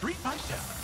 to treat myself.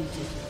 Executed.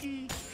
Lucky.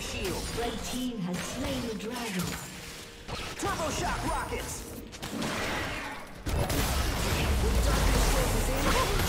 shield. Red team has slain the dragon. Turbo shock rockets! The darkness in.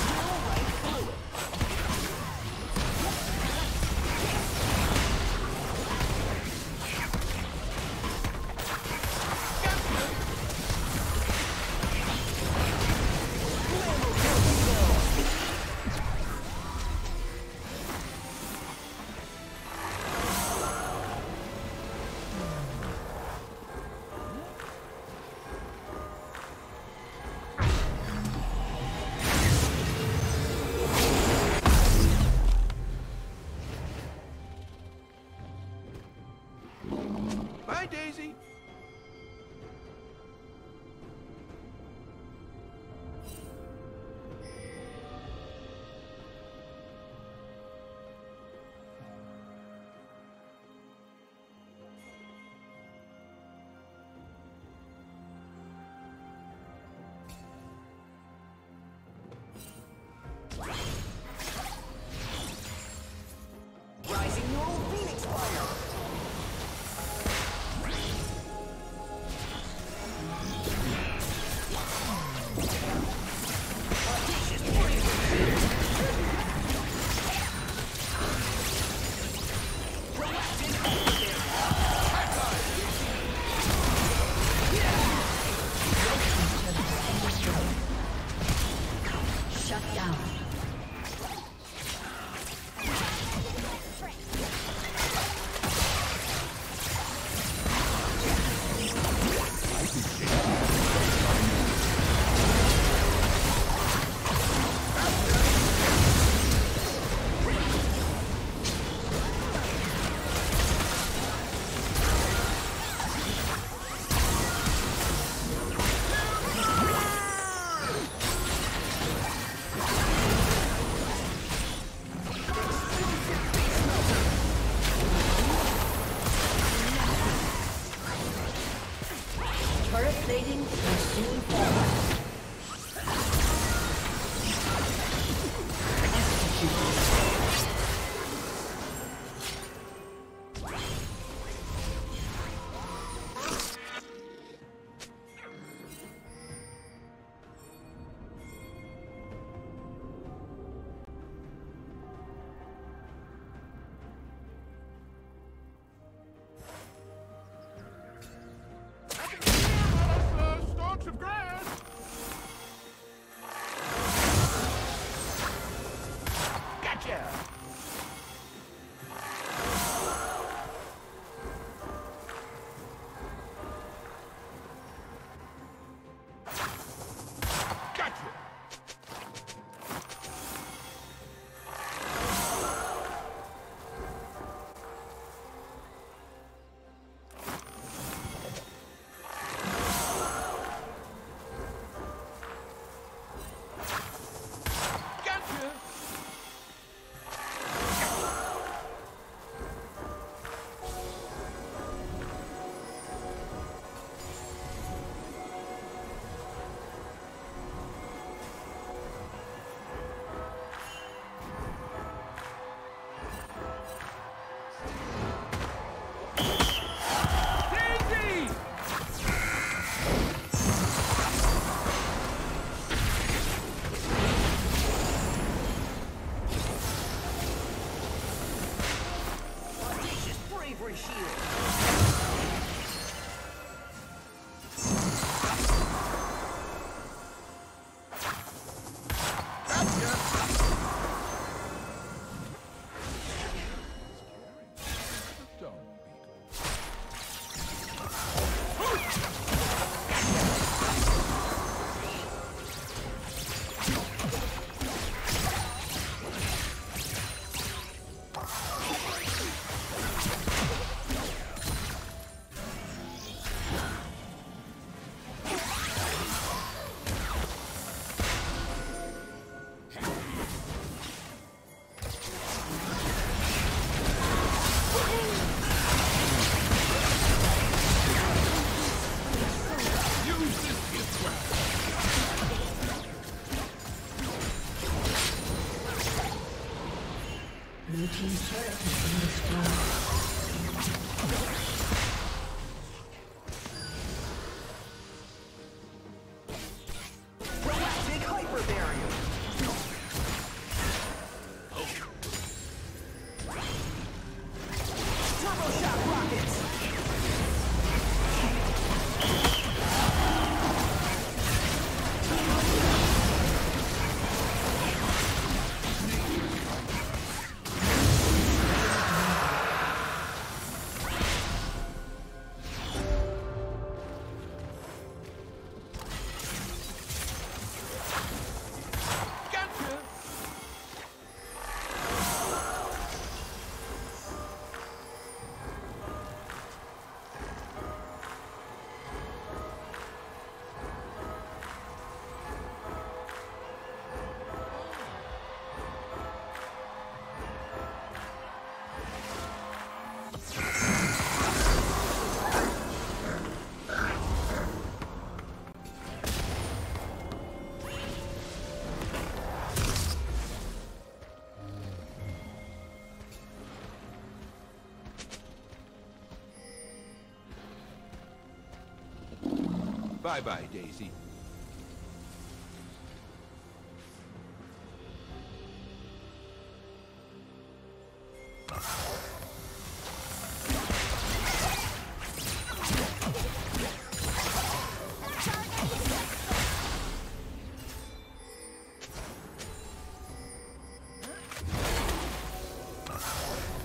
Bye-bye, Daisy.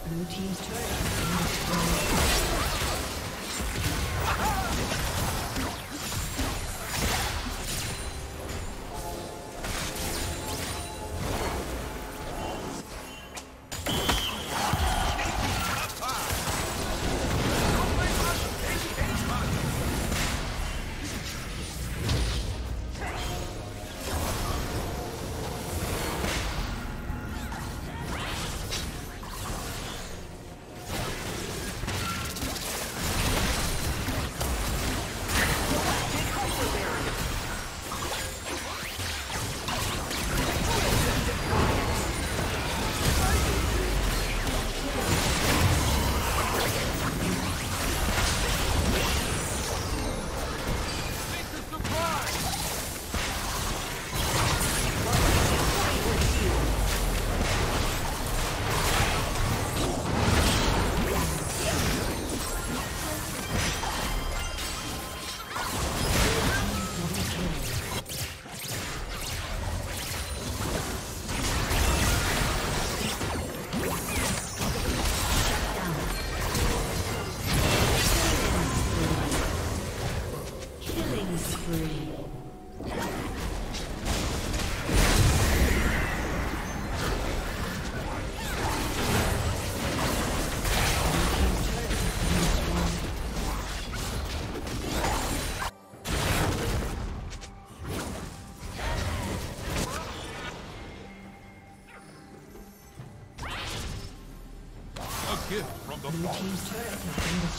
Blue team's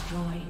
destroyed.